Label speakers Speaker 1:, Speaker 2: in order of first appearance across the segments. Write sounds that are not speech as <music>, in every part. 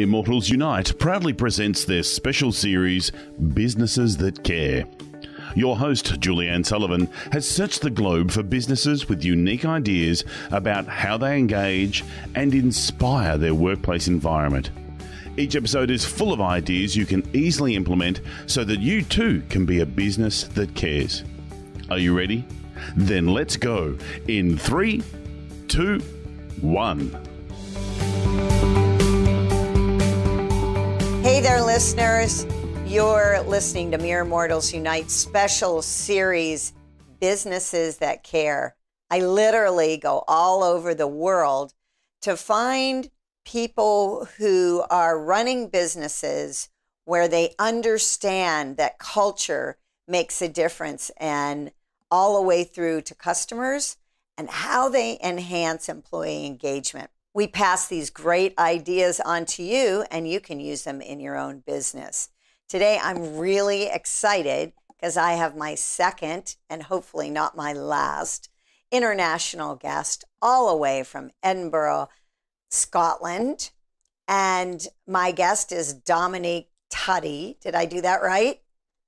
Speaker 1: Mere Mortals Unite proudly presents their special series, Businesses That Care. Your host, Julie Ann Sullivan, has searched the globe for businesses with unique ideas about how they engage and inspire their workplace environment. Each episode is full of ideas you can easily implement so that you too can be a business that cares. Are you ready? Then let's go in three, two, one.
Speaker 2: Hey there, listeners. You're listening to Mere Mortals Unite special series, Businesses That Care. I literally go all over the world to find people who are running businesses where they understand that culture makes a difference and all the way through to customers and how they enhance employee engagement. We pass these great ideas on to you and you can use them in your own business. Today, I'm really excited because I have my second and hopefully not my last international guest, all the way from Edinburgh, Scotland. And my guest is Dominique Taddei. Did I do that right?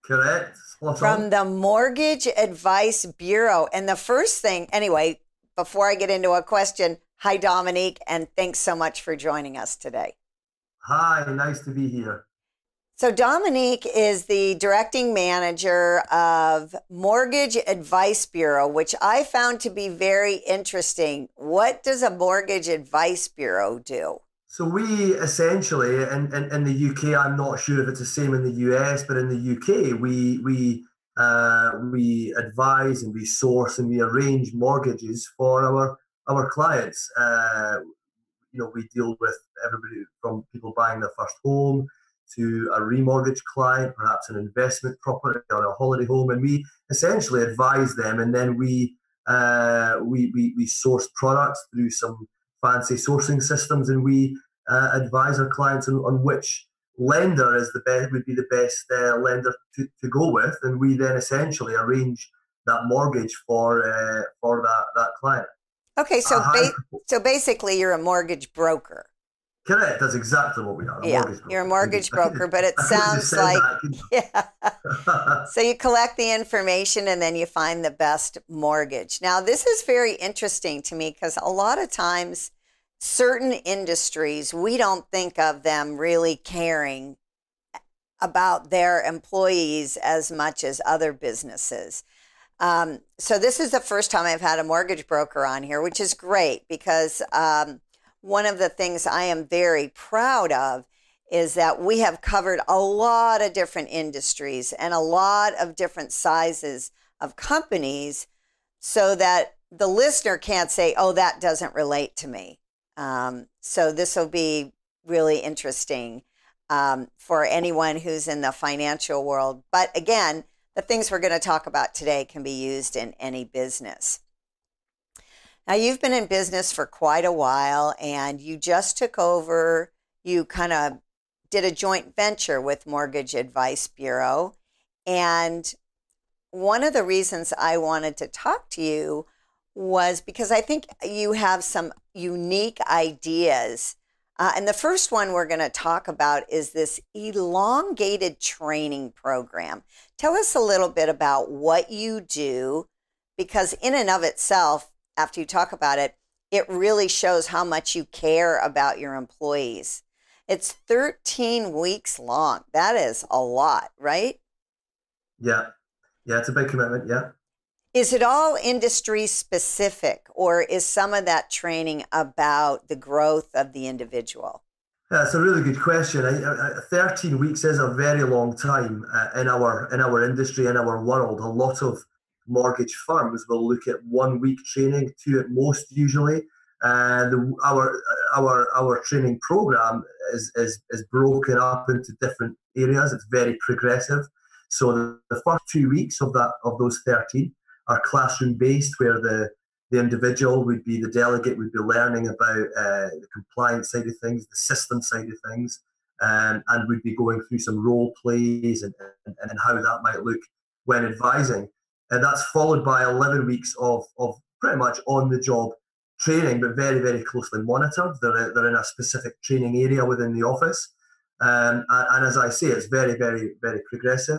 Speaker 3: Correct.
Speaker 2: From the Mortgage Advice Bureau. And the first thing, anyway, before I get into a question, hi, Dominique, and thanks so much for joining us today.
Speaker 3: Hi, nice to be here.
Speaker 2: So, Dominique is the directing manager of Mortgage Advice Bureau, which I found to be very interesting. What does a mortgage advice bureau do?
Speaker 3: So, we essentially, in, in, in the UK, I'm not sure if it's the same in the US, but in the UK, we, we, uh, we advise and we source and we arrange mortgages for our, our clients. Uh, you know, we deal with everybody from people buying their first home to a remortgage client, perhaps an investment property or a holiday home, and we essentially advise them, and then we uh, we, we we source products through some fancy sourcing systems, and we uh, advise our clients on, on, which lender is the best would be the best uh, lender to, to go with, and we then essentially arrange that mortgage for uh, for that that client.
Speaker 2: Okay, so ba- so basically, you're a mortgage broker.
Speaker 3: Correct. That's exactly what we are.
Speaker 2: yeah, you're a mortgage broker, but it sounds like <laughs> yeah. so you collect the information and then you find the best mortgage. Now, this is very interesting to me because a lot of times, certain industries we don't think of them really caring about their employees as much as other businesses. Um, so this is the first time I've had a mortgage broker on here, which is great because. Um, one of the things I am very proud of is that we have covered a lot of different industries and a lot of different sizes of companies so that the listener can't say, oh, that doesn't relate to me. Um, so this will be really interesting um, for anyone who's in the financial world. But again, the things we're going to talk about today can be used in any business. Now, you've been in business for quite a while and you just took over, you kind of did a joint venture with Mortgage Advice Bureau. And one of the reasons I wanted to talk to you was because I think you have some unique ideas. Uh, and the first one we're going to talk about is this elongated training program. Tell us a little bit about what you do, because in and of itself, after you talk about it, it really shows how much you care about your employees. It's 13 weeks long. That is a lot, right?
Speaker 3: Yeah. Yeah, it's a big commitment. Yeah.
Speaker 2: Is it all industry specific or is some of that training about the growth of the individual?
Speaker 3: That's a really good question. I, I, 13 weeks is a very long time uh, in our in our industry in our world. A lot of mortgage firms will look at one week training, two at most usually. And the, our our our training program is, is is broken up into different areas. It's very progressive. So the, the first two weeks of that of those thirteen are classroom based, where the the individual would be the delegate would be learning about uh, the compliance side of things, the system side of things, um, and would be going through some role plays and, and, and how that might look when advising. And that's followed by 11 weeks of, of pretty much on the job training, but very, very closely monitored. They're, they're in a specific training area within the office. Um, and, and, as I say, it's very, very, very progressive.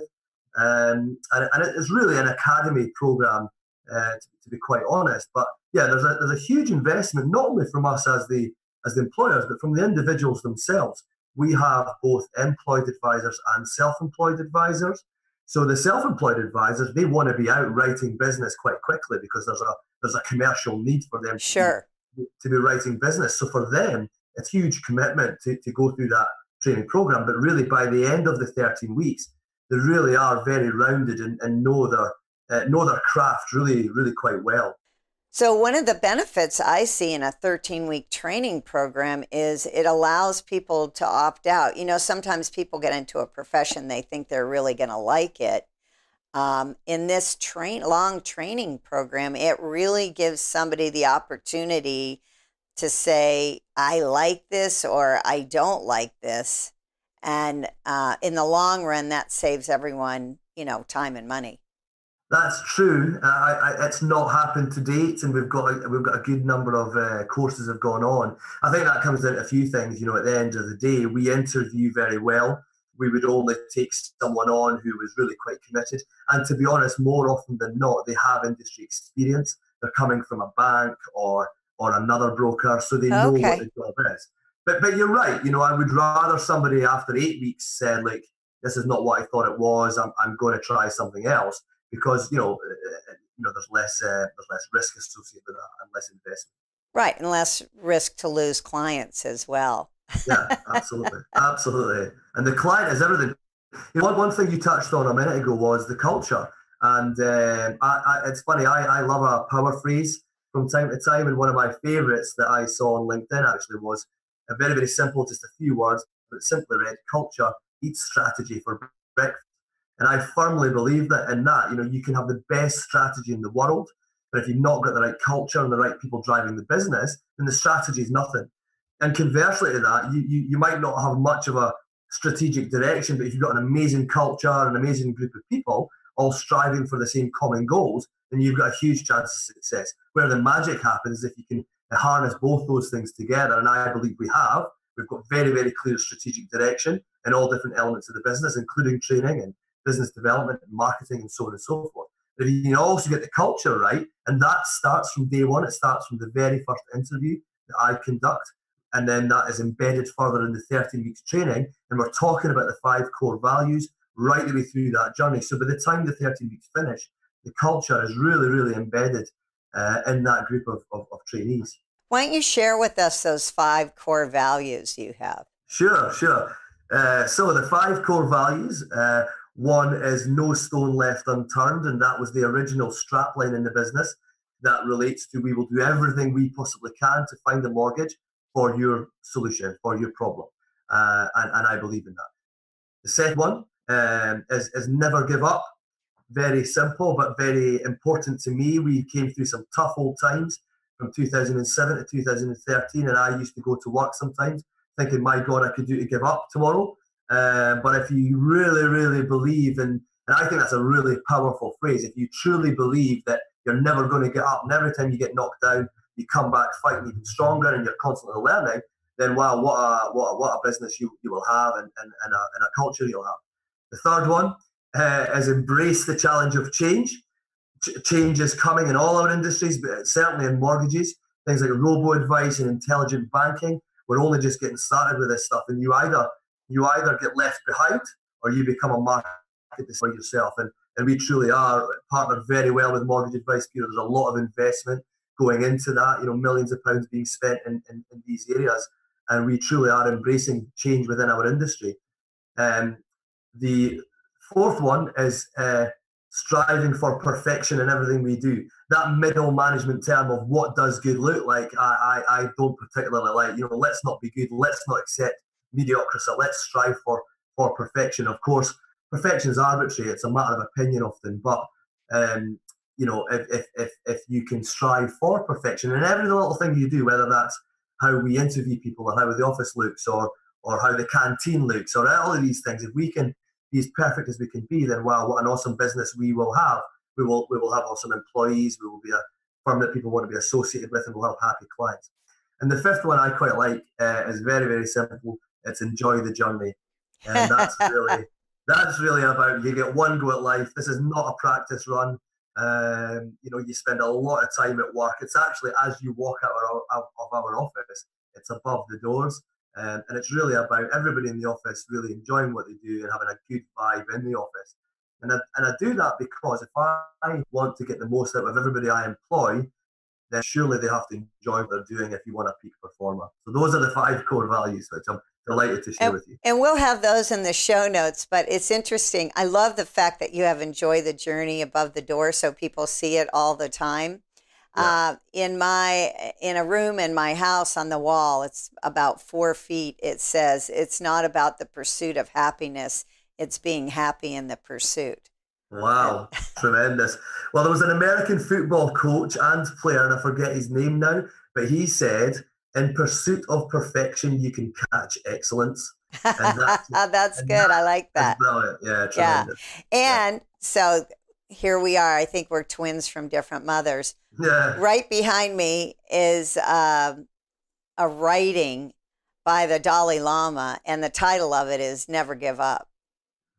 Speaker 3: Um, and, and, it's really an academy program, uh, to, to, be quite honest. But yeah, there's a, there's a huge investment, not only from us as the, as the employers, but from the individuals themselves. We have both employed advisors and self employed advisors. So the self-employed advisors, they want to be out writing business quite quickly because there's a there's a commercial need for them
Speaker 2: sure.
Speaker 3: to, to be writing business. So for them, it's a huge commitment to, to go through that training program. But really, by the end of the 13 weeks, they really are very rounded and, and know their uh, know their craft really, really quite well.
Speaker 2: So, one of the benefits I see in a 13 week training program is it allows people to opt out. You know, sometimes people get into a profession, they think they're really going to like it. Um, in this train long training program, it really gives somebody the opportunity to say, I like this or I don't like this. And uh, in the long run, that saves everyone, you know, time and money.
Speaker 3: That's true. Uh, I, I, it's not happened to date, and we've got a, we've got a good number of uh, courses have gone on. I think that comes down to a few things. You know, at the end of the day, we interview very well. We would only take someone on who was really quite committed, and to be honest, more often than not, they have industry experience. They're coming from a bank or or another broker, so they know okay. what the job is. But but you're right. You know, I would rather somebody after eight weeks said like, "This is not what I thought it was. I'm I'm going to try something else." because you know, uh, you know, there's less uh, there's less risk associated with that and less investment.
Speaker 2: Right, and less risk to lose clients as well. <laughs>
Speaker 3: yeah, absolutely, absolutely. And the client is everything. You know, one, one thing you touched on a minute ago was the culture, and um, I, I, it's funny. I, I love a power phrase from time to time, and one of my favourites that I saw on LinkedIn actually was a very very simple, just a few words, but simply read: "Culture eats strategy for breakfast." And I firmly believe that in that, you know, you can have the best strategy in the world, but if you've not got the right culture and the right people driving the business, then the strategy is nothing. And conversely to that, you, you, you might not have much of a strategic direction, but if you've got an amazing culture, an amazing group of people, all striving for the same common goals, then you've got a huge chance of success. Where the magic happens if you can harness both those things together, and I believe we have. We've got very, very clear strategic direction in all different elements of the business, including training and business development and marketing and so on and so forth. But you can also get the culture right, and that starts from day one. It starts from the very first interview that I conduct, and then that is embedded further in the 13 weeks training. And we're talking about the five core values right the way through that journey. So by the time the 13 weeks finish, the culture is really, really embedded uh, in that group of, of, of trainees.
Speaker 2: Why don't you share with us those five core values you have?
Speaker 3: Sure, sure. Uh, so the five core values uh, one is no stone left unturned, and that was the original strapline in the business that relates to we will do everything we possibly can to find a mortgage for your solution, for your problem. Uh, and, and I believe in that. The second one um, is, is never give up. Very simple, but very important to me. We came through some tough old times from 2007 to 2013, and I used to go to work sometimes thinking, my God, I could do to give up tomorrow. Uh, but if you really, really believe, in, and I think that's a really powerful phrase, if you truly believe that you're never going to get up, and every time you get knocked down, you come back fighting even stronger, and you're constantly learning, then wow, what a what a, what a business you, you will have, and, and, and, a, and a culture you'll have. The third one uh, is embrace the challenge of change. Ch- change is coming in all our industries, but certainly in mortgages, things like robo advice and intelligent banking. We're only just getting started with this stuff, and you either you either get left behind or you become a market for yourself. And, and we truly are partnered very well with Mortgage Advice Bureau. There's a lot of investment going into that, you know, millions of pounds being spent in, in, in these areas. And we truly are embracing change within our industry. Um, the fourth one is uh, striving for perfection in everything we do. That middle management term of what does good look like, I, I, I don't particularly like. You know, let's not be good, let's not accept mediocrity. Let's strive for for perfection. Of course, perfection is arbitrary. It's a matter of opinion often, but um, you know, if, if, if, if you can strive for perfection in every little thing you do, whether that's how we interview people or how the office looks or or how the canteen looks or all of these things, if we can be as perfect as we can be, then wow, what an awesome business we will have. We will we will have awesome employees. We will be a firm that people want to be associated with and we'll have happy clients. And the fifth one I quite like uh, is very, very simple. It's enjoy the journey. And that's <laughs> really that's really about you get one go at life. This is not a practice run. Um, you know, you spend a lot of time at work. It's actually as you walk out of our office, it's above the doors. Um, and it's really about everybody in the office really enjoying what they do and having a good vibe in the office. And I, and I do that because if I want to get the most out of everybody I employ, then surely they have to enjoy what they're doing if you want a peak performer. So those are the five core values which I'm delighted to share
Speaker 2: and,
Speaker 3: with you.
Speaker 2: And we'll have those in the show notes, but it's interesting. I love the fact that you have enjoyed the journey above the door so people see it all the time. Uh, in my in a room in my house on the wall, it's about four feet. It says it's not about the pursuit of happiness; it's being happy in the pursuit.
Speaker 3: Wow, tremendous. Well, there was an American football coach and player, and I forget his name now, but he said, "In pursuit of perfection, you can catch excellence." <laughs>
Speaker 2: that's, that's good. That I like that.
Speaker 3: Brilliant. Yeah, tremendous.
Speaker 2: Yeah. And yeah. so here we are. I think we're twins from different mothers.
Speaker 3: Yeah.
Speaker 2: Right behind me is uh, a writing by the Dalai Lama, and the title of it is "Never Give Up."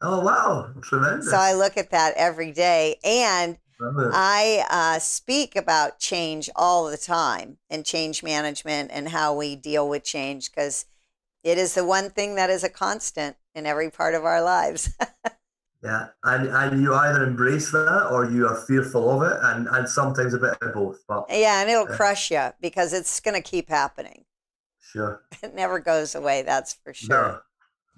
Speaker 3: Oh wow, tremendous!
Speaker 2: So I look at that every day, and I uh, speak about change all the time and change management and how we deal with change because it is the one thing that is a constant in every part of our lives. <laughs>
Speaker 3: Yeah, and and you either embrace that or you are fearful of it, and and sometimes a bit of both. But
Speaker 2: yeah, and it'll crush you because it's going to keep happening.
Speaker 3: Sure, <laughs>
Speaker 2: it never goes away. That's for sure.
Speaker 3: No.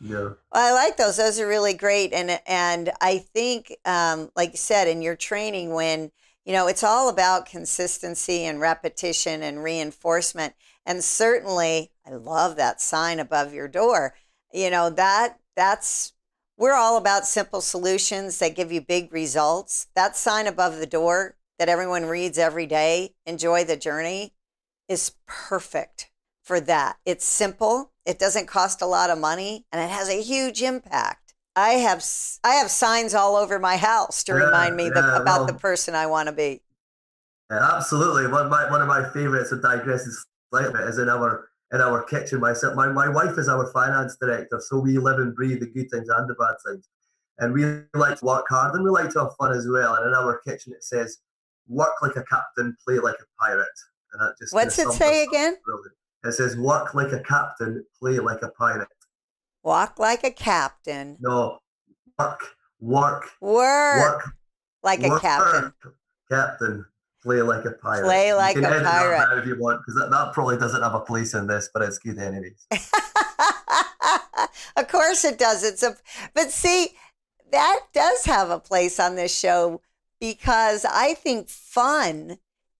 Speaker 3: Yeah. Well,
Speaker 2: I like those. Those are really great, and and I think, um, like you said, in your training, when you know it's all about consistency and repetition and reinforcement, and certainly, I love that sign above your door. You know that that's we're all about simple solutions that give you big results. That sign above the door that everyone reads every day, enjoy the journey, is perfect for that. It's simple, it doesn't cost a lot of money, and it has a huge impact. I have I have signs all over my house to yeah, remind me yeah, the, about well, the person I want to be.
Speaker 3: Yeah, absolutely. One of my one of my favorites of digressing slightly is in our in our kitchen myself. My, my wife is our finance director, so we live and breathe the good things and the bad things. And we like to work hard and we like to have fun as well. And in our kitchen it says, work like a captain, play like a pirate. And that just
Speaker 2: What's it say again?
Speaker 3: Brilliant. It says, work like a captain, play like a pirate.
Speaker 2: Walk like a captain.
Speaker 3: No, work, work,
Speaker 2: work, work like work, a captain.
Speaker 3: Captain, play like a pirate.
Speaker 2: Play like a pirate.
Speaker 3: if you want, because that, that probably doesn't have a place in this, but it's good anyways. <laughs>
Speaker 2: of course it does. It's a, but see, that does have a place on this show because I think fun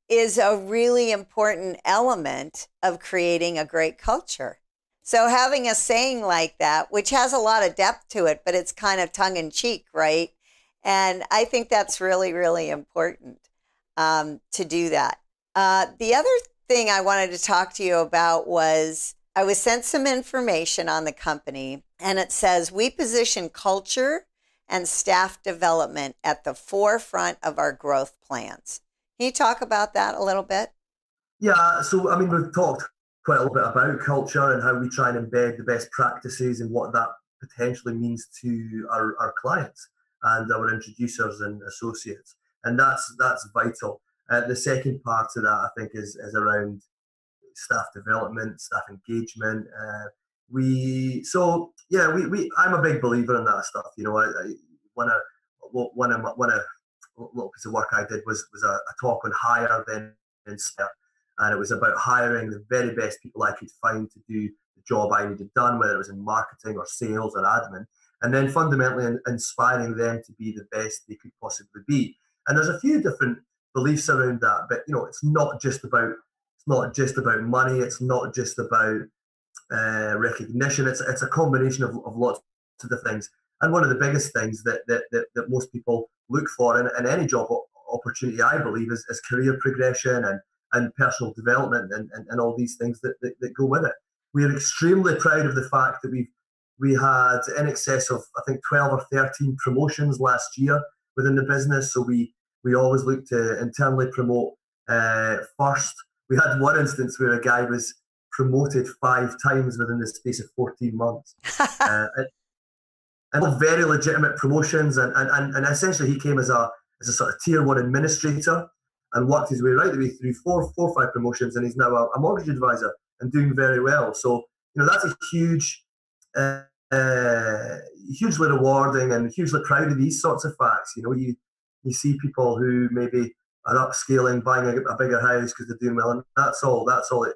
Speaker 2: is a really important element of creating a great culture. So having a saying like that, which has a lot of depth to it, but it's kind of tongue in cheek, right? And I think that's really, really important um, to do that. Uh, the other thing I wanted to talk to you about was I was sent some information on the company, and it says we position culture and staff development at the forefront of our growth plans. Can you talk about that a little bit?
Speaker 3: Yeah, so I mean, we've talked quite a little bit about culture and how we try and embed the best practices and what that potentially means to our, our clients and our introducers and associates and that's that's vital. Uh, the second part of that, I think, is is around staff development, staff engagement. Uh, we so yeah, we, we I'm a big believer in that stuff. You know, I, I one of one of one of little piece of work I did was was a, a talk on hire then inspire, and it was about hiring the very best people I could find to do the job I needed done, whether it was in marketing or sales or admin, and then fundamentally in, inspiring them to be the best they could possibly be. And there's a few different beliefs around that, but you know, it's not just about it's not just about money. It's not just about uh, recognition. It's it's a combination of, of lots of the things. And one of the biggest things that that, that, that most people look for in, in any job opportunity, I believe, is, is career progression and, and personal development and, and, and all these things that, that, that go with it. We are extremely proud of the fact that we've we had in excess of I think 12 or 13 promotions last year within the business. So we we always look to internally promote uh, first. We had one instance where a guy was promoted five times within the space of 14 months. <laughs> uh, and very legitimate promotions. And, and, and essentially, he came as a, as a sort of tier one administrator and worked his way right the way through four, four, five promotions. And he's now a, a mortgage advisor and doing very well. So, you know, that's a huge, uh, uh, hugely rewarding and hugely proud of these sorts of facts. You know, you, you see people who maybe are upscaling, buying a, a bigger house because they're doing well, and that's all. That's all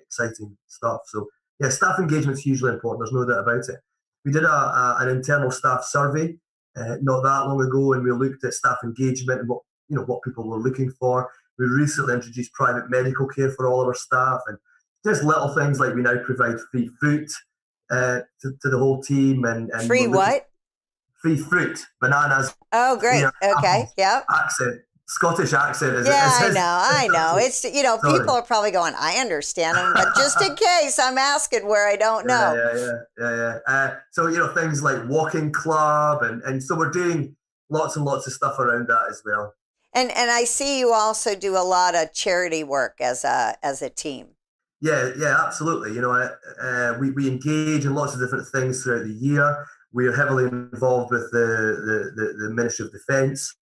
Speaker 3: exciting stuff. So yeah, staff engagement is hugely important. There's no doubt about it. We did a, a an internal staff survey uh, not that long ago, and we looked at staff engagement and what you know what people were looking for. We recently introduced private medical care for all of our staff, and just little things like we now provide free fruit uh, to, to, the whole team, and, and
Speaker 2: free what?
Speaker 3: Free fruit, bananas.
Speaker 2: Oh, great. You know, okay. Yep.
Speaker 3: Accent. Scottish accent. Is,
Speaker 2: yeah, I know, I <laughs> know. It's you know, Sorry. people are probably going, I understand them, but just in <laughs> case, I'm asking where I don't know.
Speaker 3: Yeah, yeah, yeah, yeah. yeah. Uh, so you know, things like walking club, and and so we're doing lots and lots of stuff around that as well.
Speaker 2: And and I see you also do a lot of charity work as a as a team.
Speaker 3: Yeah, yeah, absolutely. You know, uh, we we engage in lots of different things throughout the year. We are heavily involved with the the, the, the Ministry of Defence.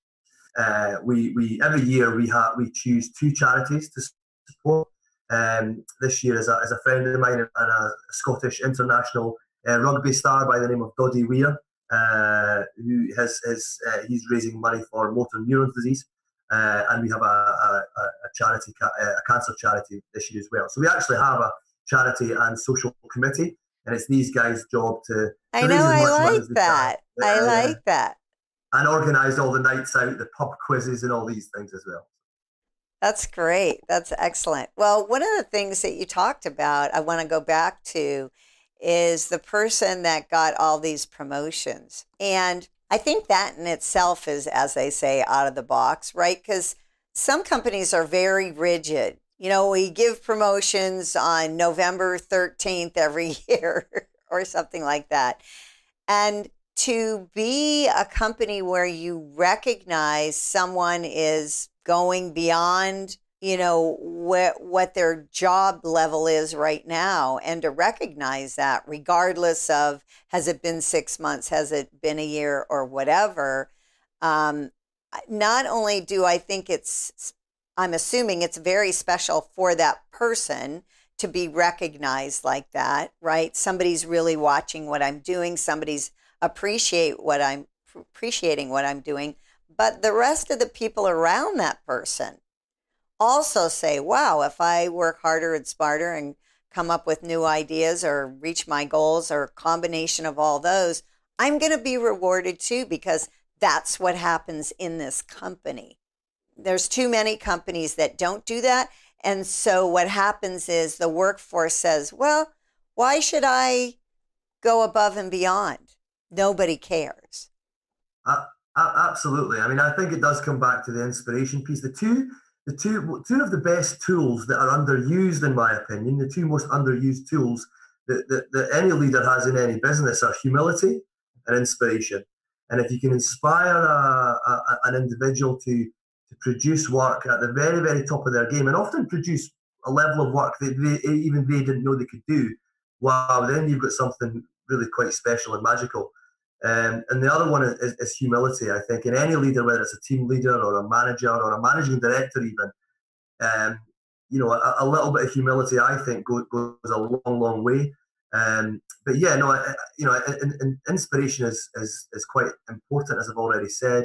Speaker 3: Uh, we, we every year we have we choose two charities to support. Um, this year is a, is a friend of mine and a Scottish international uh, rugby star by the name of Doddie Weir, uh, who has, has uh, he's raising money for motor neuron disease, uh, and we have a, a, a charity a cancer charity this year as well. So we actually have a charity and social committee, and it's these guys' job to.
Speaker 2: I know. I like that. I like that
Speaker 3: and organised all the nights out, the pub quizzes, and all these things as well.
Speaker 2: That's great. That's excellent. Well, one of the things that you talked about, I want to go back to, is the person that got all these promotions. And I think that in itself is, as they say, out of the box, right? Because some companies are very rigid. You know, we give promotions on November 13th every <laughs> year or something like that. And to be a company where you recognize someone is going beyond you know what what their job level is right now and to recognize that regardless of has it been six months has it been a year or whatever um, not only do i think it's i'm assuming it's very special for that person to be recognized like that right? Somebody's really watching what i'm doing. Somebody's appreciate what I'm appreciating what I'm doing, but the rest of the people around that person also say, wow, if I work harder and smarter and come up with new ideas or reach my goals or combination of all those, I'm going to be rewarded too because that's what happens in this company. There's too many companies that don't do that. And so what happens is the workforce says, well, why should I go above and beyond? nobody cares.
Speaker 3: Uh, absolutely. I mean, I think it does come back to the inspiration piece. The two, the two, two of the best tools that are underused, in my opinion, the two most underused tools that, that, that any leader has in any business are humility and inspiration. And if you can inspire a, a, an individual to, to produce work at the very, very top of their game, and often produce a level of work that they, even they didn't know they could do, wow, then you've got something really quite special and magical. Um, and the other one is, is, humility. I think in any leader, whether it's a team leader or a manager or a managing director, even, um, you know, a, a, little bit of humility, I think, goes, goes a long, long way. Um, but yeah, no, I, you know, in, in inspiration is, is is quite important, as I've already said,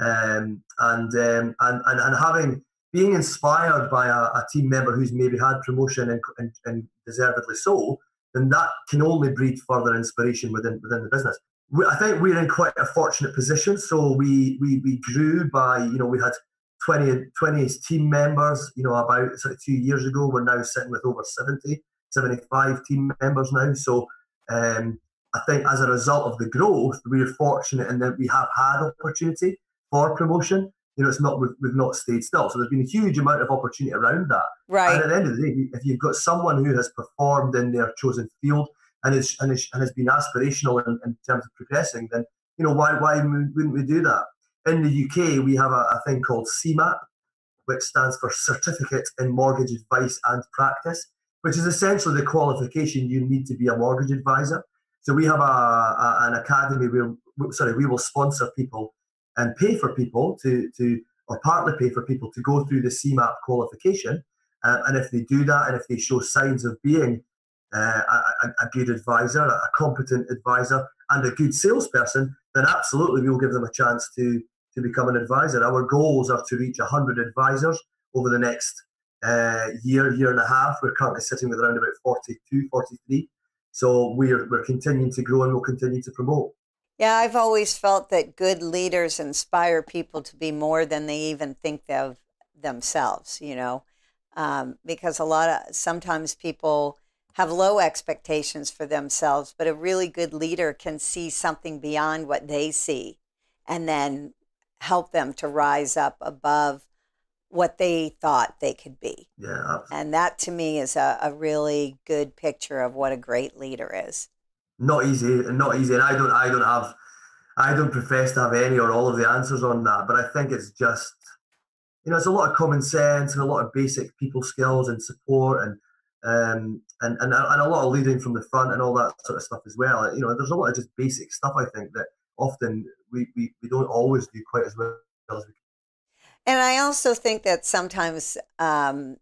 Speaker 3: um, and, um, and and and having being inspired by a, a, team member who's maybe had promotion and, and, and deservedly so, then that can only breed further inspiration within within the business. I think we're in quite a fortunate position. So we we, we grew by you know we had 20, 20 team members. You know about sort of two years ago, we're now sitting with over 70, 75 team members now. So um, I think as a result of the growth, we're fortunate in that we have had opportunity for promotion. You know, it's not we've, we've not stayed still. So there's been a huge amount of opportunity around that.
Speaker 2: Right.
Speaker 3: And at the end of the day, if you've got someone who has performed in their chosen field and is and, is, and has been aspirational in, in terms of progressing, then you know why why wouldn't we do that? In the UK, we have a, a thing called CeMAP, which stands for Certificate in Mortgage Advice and Practice, which is essentially the qualification you need to be a mortgage advisor. So we have a, a an academy where, sorry, we will sponsor people and pay for people to, to or partly pay for people to go through the CeMAP qualification. Uh, and if they do that and if they show signs of being uh, a, a, good advisor, a competent advisor, and a good salesperson, then absolutely we will give them a chance to to become an advisor. Our goals are to reach 100 advisors over the next uh, year, year and a half. We're currently sitting with around about 42, 43. So we're, we're continuing to grow and we'll continue to promote.
Speaker 2: Yeah, I've always felt that good leaders inspire people to be more than they even think of themselves, you know, um, because a lot of sometimes people have low expectations for themselves, but a really good leader can see something beyond what they see and then help them to rise up above what they thought they could be.
Speaker 3: Yeah.
Speaker 2: And that to me is a, a really good picture of what a great leader is.
Speaker 3: Not easy, and not easy. And I don't, I don't have, I don't profess to have any or all of the answers on that. But I think it's just, you know, it's a lot of common sense and a lot of basic people skills and support and um, and, and and a lot of leading from the front and all that sort of stuff as well. You know, there's a lot of just basic stuff I think that often we, we, we don't always do quite as well as we can.
Speaker 2: And I also think that sometimes, um,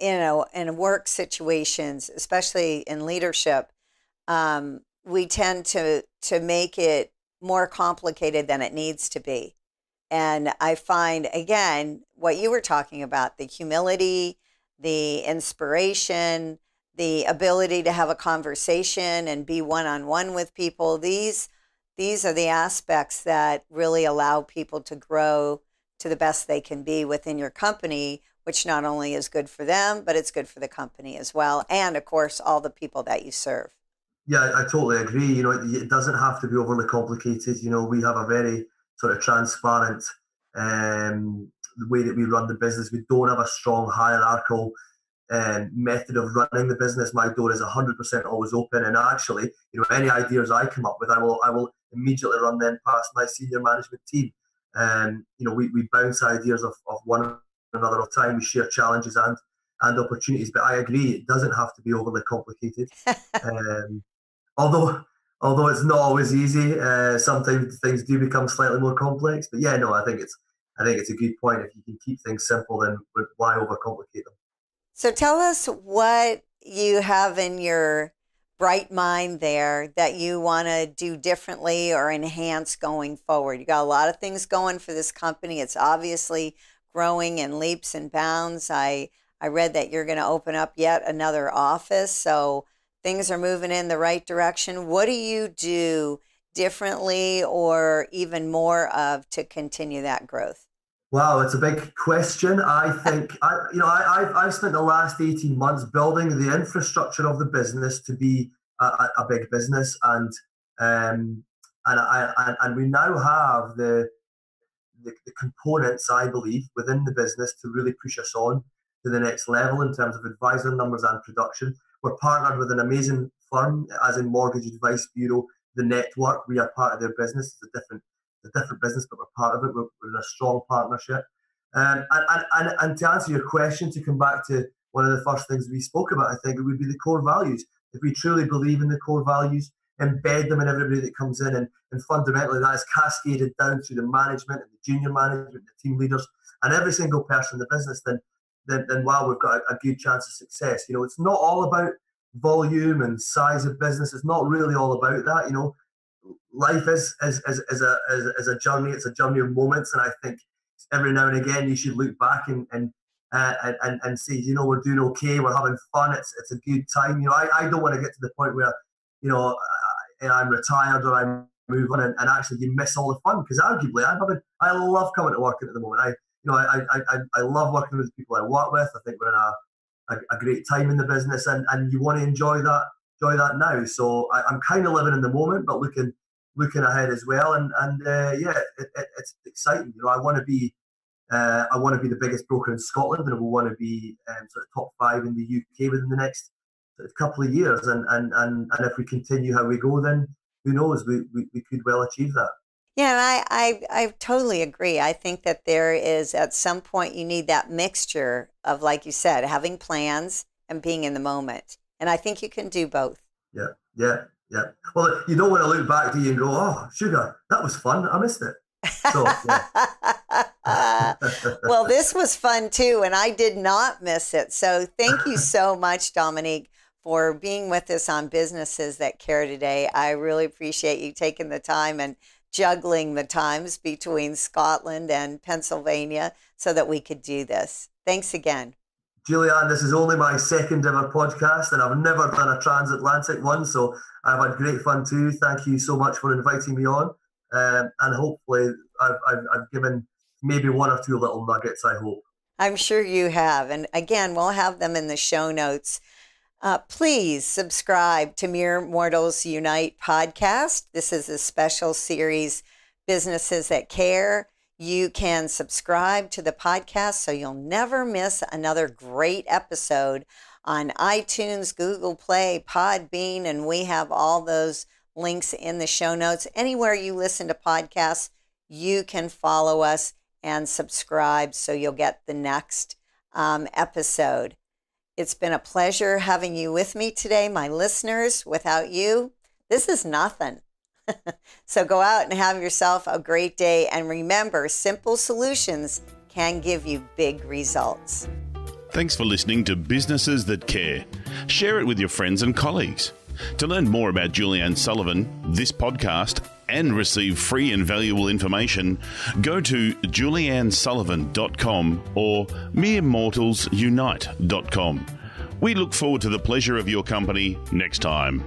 Speaker 2: you know, in work situations, especially in leadership, um, we tend to to make it more complicated than it needs to be. And I find again what you were talking about the humility, the inspiration, the ability to have a conversation and be one on one with people. These these are the aspects that really allow people to grow to the best they can be within your company, which not only is good for them, but it's good for the company as well. And of course, all the people that you serve.
Speaker 3: Yeah, I totally agree. You know, it doesn't have to be overly complicated. You know, we have a very sort of transparent um, the way that we run the business. We don't have a strong hierarchical um, method of running the business. My door is 100% always open, and actually, you know, any ideas I come up with, I will I will immediately run them past my senior management team. Um, you know, we, we bounce ideas of, of one another all the time. We share challenges and and opportunities. But I agree, it doesn't have to be overly complicated. <laughs> um, although although it's not always easy, uh, sometimes things do become slightly more complex. But yeah, no, I think it's I think it's a good point. If you can keep things simple, then why overcomplicate them?
Speaker 2: So tell us what you have in your bright mind there that you want to do differently or enhance going forward? You got a lot of things going for this company. It's obviously growing in leaps and bounds. I I read that you're going to open up yet another office, so things are moving in the right direction. What do you do differently or even more of to continue that growth?
Speaker 3: Wow, it's a big question. I think I, you know, I, have I've spent the last eighteen months building the infrastructure of the business to be a, a big business, and um, and I and, and we now have the, the, the components, I believe, within the business to really push us on to the next level in terms of advisor numbers and production. We're partnered with an amazing firm, as in Mortgage Advice Bureau, the network. We are part of their business. It's a different a different business, but we're part of it. We're, we're in a strong partnership. Um, and, and, and to answer your question, to come back to one of the first things we spoke about, I think it would be the core values. If we truly believe in the core values, embed them in everybody that comes in, and, and fundamentally that is cascaded down through the management and the junior management, the team leaders, and every single person in the business, then then, then wow, we've got a, a good chance of success. You know, it's not all about volume and size of business. It's not really all about that. You know, life is is, is, is, a, is, is a journey. It's a journey of moments, and I think every now and again you should look back and and uh, and, and say, you know, we're doing okay, we're having fun, it's it's a good time. You know, I, I don't want to get to the point where, you know, I, I'm retired or I'm move on and, and actually you miss all the fun because arguably I'm having I love coming to work at the moment. I you know I, I, I, love working with people I work with. I think we're in a, a, a great time in the business and, and you want to enjoy that enjoy that now. So I, am kind of living in the moment, but looking looking ahead as well. And and uh, yeah, it, it, it's exciting. You know, I want to be uh, I want to be the biggest broker in Scotland, and I want to be um, sort of top five in the UK within the next couple of years. And and and and if we continue how we go, then who knows? We we, we could well achieve that.
Speaker 2: Yeah, I, I, I totally agree. I think that there is at some point you need that mixture of, like you said, having plans and being in the moment. And I think you can do both.
Speaker 3: Yeah, yeah, yeah. Well, you don't want to look back to you and go, oh, sugar, that was fun. I missed it. So,
Speaker 2: yeah. <laughs> well, this was fun too, and I did not miss it. So thank you so much, Dominique, for being with us on Businesses That Care today. I really appreciate you taking the time and juggling the times between Scotland and Pennsylvania so that we could do this. Thanks again.
Speaker 3: Julie Ann, this is only my second ever podcast, and I've never done a transatlantic one, so I've had great fun too. Thank you so much for inviting me on, um, and hopefully, I've, I've, I've given maybe one or two little nuggets. I hope.
Speaker 2: I'm sure you have, and again, we'll have them in the show notes. Uh, please subscribe to Mere Mortals Unite podcast. This is a special series, Businesses That Care. You can subscribe to the podcast so you'll never miss another great episode on iTunes, Google Play, Podbean, and we have all those links in the show notes. Anywhere you listen to podcasts, you can follow us and subscribe so you'll get the next um, episode. It's been a pleasure having you with me today, my listeners. Without you, this is nothing. <laughs> so go out and have yourself a great day. And remember, simple solutions can give you big results.
Speaker 1: Thanks for listening to Businesses That Care. Share it with your friends and colleagues. To learn more about Julie Ann Sullivan, this podcast, and receive free and valuable information, go to julieannsullivan.com or meremortalsunite.com. We look forward to the pleasure of your company next time.